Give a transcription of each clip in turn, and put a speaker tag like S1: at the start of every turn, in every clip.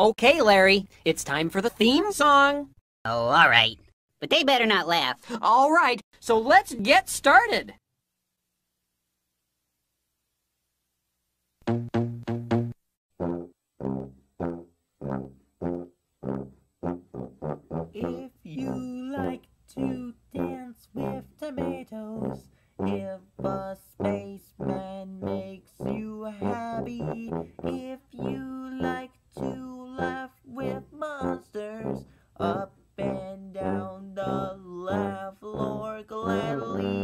S1: Okay, Larry, it's time for the theme song.
S2: Oh, all right. But they better not laugh.
S1: All right, so let's get started.
S3: If you like to dance with tomatoes, if a spaceman makes you happy, if you like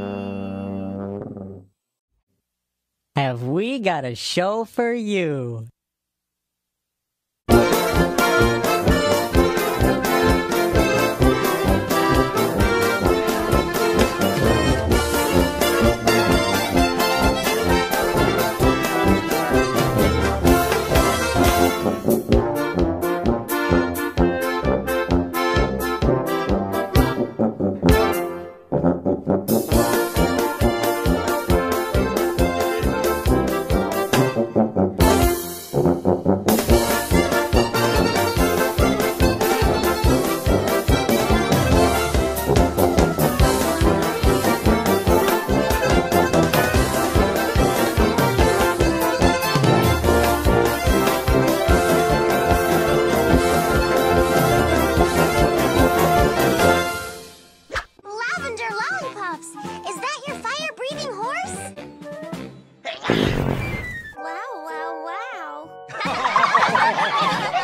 S3: Uh,
S4: Have we got a show for you?
S5: lollipops. Is that your fire-breathing horse? wow, wow, wow.